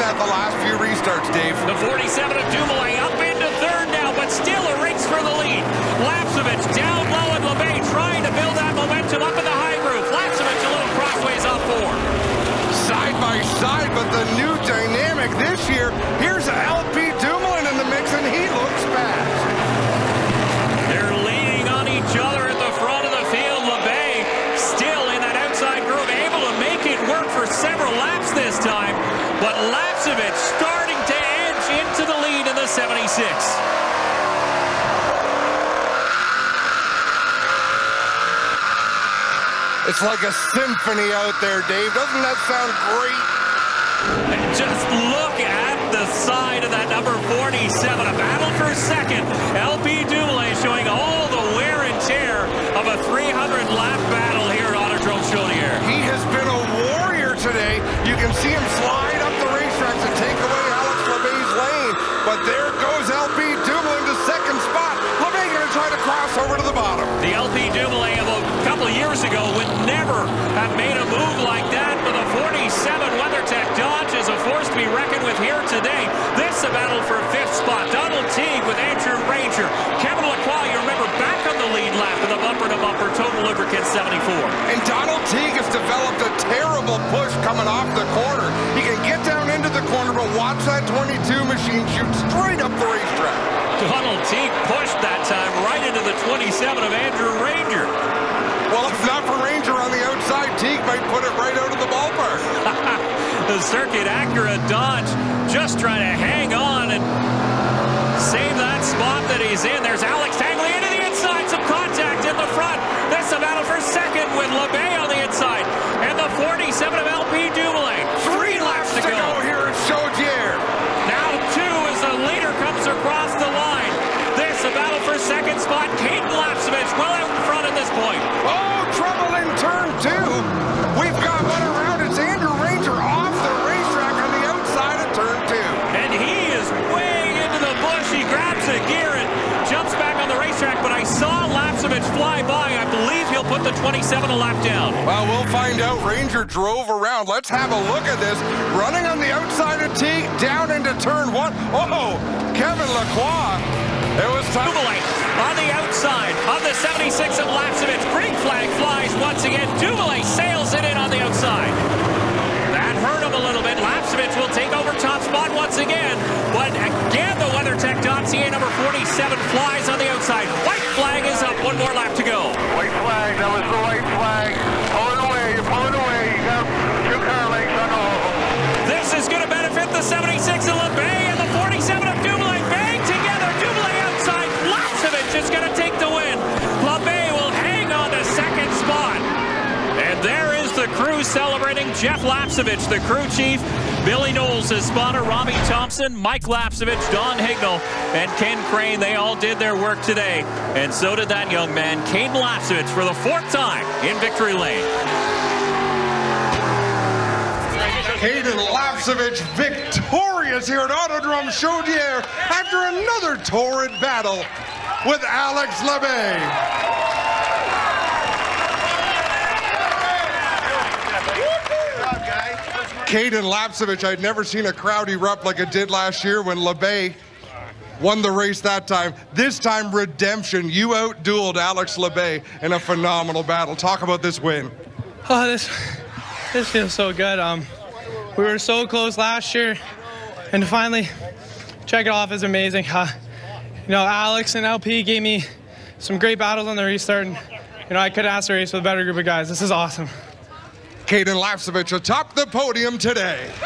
that the last few restarts, Dave. The 47 of Dumoulin up into third now, but still a race for the lead. Lapcevich down low and Labbé trying to build that momentum up in the high groove. Lapcevich a little crossways off four. Side by side, but the new dynamic this year, here's LP Dumoulin in the mix, and he looks fast. They're leaning on each other at the front of the field. Labbé still in that outside groove, able to make it work for several laps this time. But Lapcevich starting to edge into the lead in the 76. It's like a symphony out there, Dave. Doesn't that sound great? And Just look at the side of that number 47. A battle for second. LP Dumoulin showing all the wear and tear of a 300-lap battle here at Autodrome Chaudière. He has been a warrior today. You can see him slide the to take away Alex Labbé's lane. But there goes LP Dumoulin to second spot. Labbé going to try to cross over to the bottom. The LP Dumoulin of a couple of years ago would never have made a move like that, but the 47 WeatherTech Dodge is a force to be reckoned with here today. This is a battle for fifth spot. Donald Teague with Andrew Ranger. Kevin Lacroix, you remember, back on the lead lap in the bumper-to-bumper Total Lubricant 74. And Donald Teague has developed a terrible push coming off the corner. He can 22 machine shoot straight up the racetrack. Donald Teague pushed that time right into the 27 of Andrew Ranger. Well, if not for Ranger on the outside, Teague might put it right out of the ballpark. the Circuit Acura Dodge just trying to hang on and save that spot that he's in. There's Alex Tagliani into the inside, some contact in the front. That's a battle for second with Labbé on the inside. And the 47 of LP Lapcevich fly by. I believe he'll put the 27 a lap down. Well, we'll find out. Ranger drove around. Let's have a look at this. Running on the outside of T, down into turn one. Oh, Kevin Lacroix. It was time. On the outside of the 76 of Lapcevich. Green flag flies once again. Dumoulin sails it in on the outside. That hurt him a little bit. Lapcevich will take over top spot once again. But again, the WeatherTech Dotsier number 47 flies on the outside. White flag is up. One more lap to go. White flag, that was the white flag. Pull it away, pull it away. You got two car lengths on all. This is going to benefit the 76 of Labbé and the 47 of Dumoulin. Bang together. Dumoulin outside. Lapcevich is going to take the win. Labbé will hang on to second spot. And there is the crew celebrating Jeff Lapcevich, the crew chief. Billy Knowles, his spotter, Robbie Thompson, Mike Lapcevich, Don Hignall, and Ken Crane. They all did their work today. And so did that young man, Cayden Lapcevich, for the fourth time in victory lane. Cayden Lapcevich victorious here at Autodrome Chaudière after another torrid battle with Alex Labbé. Cayden Lapcevich, I'd never seen a crowd erupt like it did last year when Labbé won the race that time. This time, redemption. You outdueled Alex Labbé in a phenomenal battle. Talk about this win. Oh, this this feels so good. Um, we were so close last year, and finally check it off is amazing. Uh, you know, Alex and LP gave me some great battles on the restart, and you know, I could ask the race with a better group of guys. This is awesome. Cayden Lapcevich atop the podium today.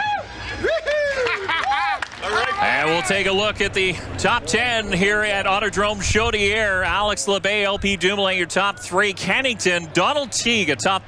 And we'll take a look at the top 10 here at Autodrome Chaudière. Alex Labbé, LP Dumoulin, your top three. Kennington, Donald Teague, a top five.